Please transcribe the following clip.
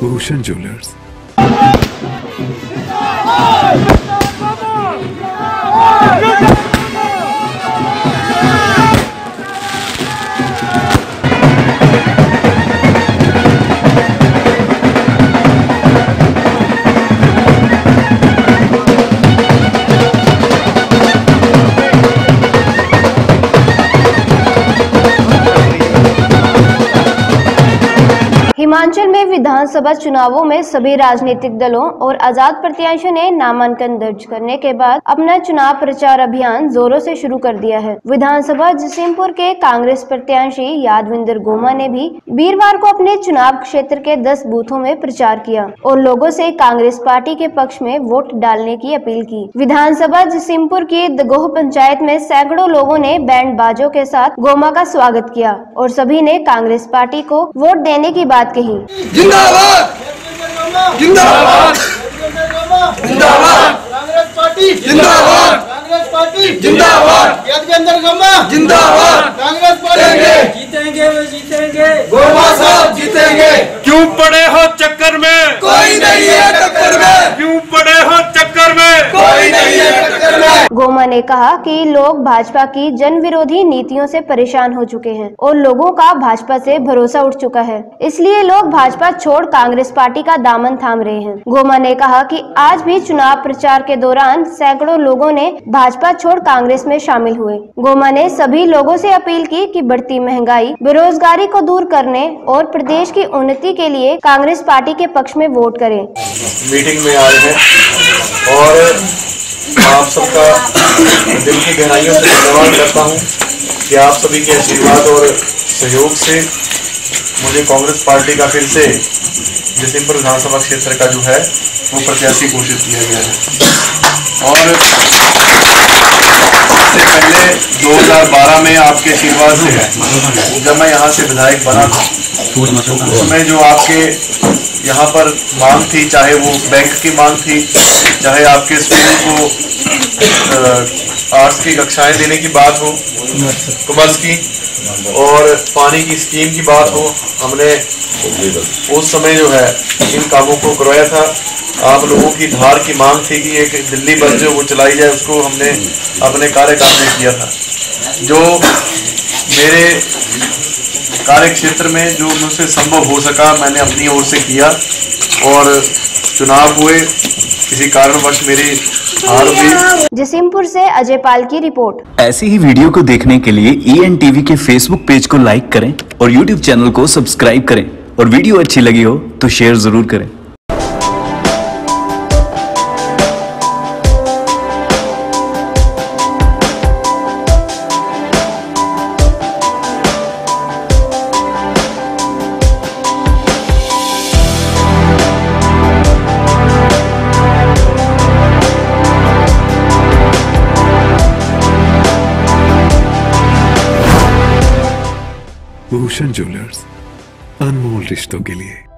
Bhushan jewellers विधानसभा चुनावों में सभी राजनीतिक दलों और आज़ाद प्रत्याशियों ने नामांकन दर्ज करने के बाद अपना चुनाव प्रचार अभियान जोरों से शुरू कर दिया है। विधानसभा जसीमपुर के कांग्रेस प्रत्याशी यादविंदर गोमा ने भी वीरवार को अपने चुनाव क्षेत्र के 10 बूथों में प्रचार किया और लोगो ऐसी कांग्रेस पार्टी के पक्ष में वोट डालने की अपील की। विधानसभा जसीमपुर की दगोह पंचायत में सैकड़ों लोगों ने बैंड बाजों के साथ गोमा का स्वागत किया और सभी ने कांग्रेस पार्टी को वोट देने की बात कही। जिंदाबाद। जिंदाबाद। जिंदाबाद। कांग्रेस पार्टी जिंदाबाद। कांग्रेस पार्टी जिंदाबाद। यादवेंद्र गम्मा जिंदाबाद। कांग्रेस पार्टी जीतेंगे। जीतेंगे वो जीतेंगे। गोमा साहब जीतेंगे। क्यों पड़े हो चक्कर में? कोई नहीं है टक्कर में क्यों पड़े हो चक्कर में कोई नहीं है टक्कर गोमा ने कहा कि लोग भाजपा की जन विरोधी नीतियों से परेशान हो चुके हैं और लोगों का भाजपा से भरोसा उठ चुका है। इसलिए लोग भाजपा छोड़ कांग्रेस पार्टी का दामन थाम रहे हैं। गोमा ने कहा कि आज भी चुनाव प्रचार के दौरान सैकड़ों लोगों ने भाजपा छोड़ कांग्रेस में शामिल हुए। गोमा ने सभी लोगों से अपील की कि बढ़ती महँगाई, बेरोजगारी को दूर करने और प्रदेश की उन्नति के लिए कांग्रेस पार्टी के पक्ष में वोट करें। मीटिंग में आए हैं और आप सबका दिल की गहराइयों से धन्यवाद करता हूँ कि आप सभी के आशीर्वाद और सहयोग से मुझे कांग्रेस पार्टी का फिर से जसीमपुर विधानसभा क्षेत्र का जो है, वो प्रत्याशी घोषित किया गया है। और इससे पहले 2012 में आपके आशीर्वाद से, जब मैं यहाँ से विधायक बना था, उसमें जो आपके यहाँ पर मांग थी, चाहे वो बैंक की मांग थी, चाहे आपके स्कूल को आर्ट्स की कक्षाएँ देने की बात हो कॉमर्स की, और पानी की स्कीम की बात हो, हमने उस समय जो है, इन कामों को करवाया था। आप लोगों की धार की मांग थी कि एक दिल्ली बस जो वो चलाई जाए, उसको हमने अपने कार्यकाल में किया था। जो मेरे कार्य क्षेत्र में जो मुझसे संभव हो सका मैंने अपनी ओर से किया और चुनाव हुए। किसी कारणवश मेरी हार हुई। जसीमपुर से अजय पाल की रिपोर्ट। ऐसी ही वीडियो को देखने के लिए ई एन टीवी के फेसबुक पेज को लाइक करें और यूट्यूब चैनल को सब्सक्राइब करें। और वीडियो अच्छी लगी हो तो शेयर ज़रूर करें। भूषण ज्वेलर्स अनमोल रिश्तों के लिए।